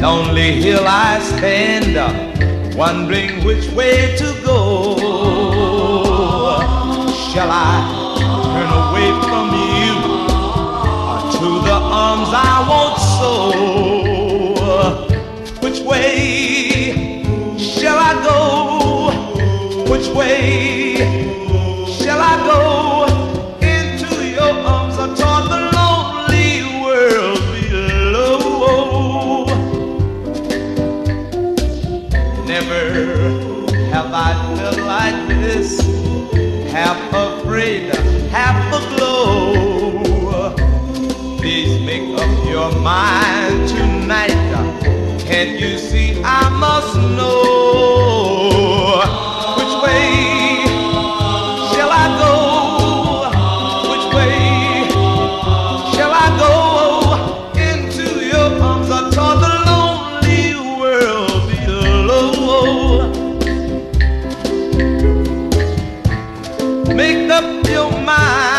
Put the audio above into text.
lonely hill I stand, wondering which way to go. Shall I turn away from you or to the arms I want so? Which way shall I go? Which way have I felt like this, half afraid, half aglow. Please make up your mind tonight. Can't you see I must know? Make up your mind.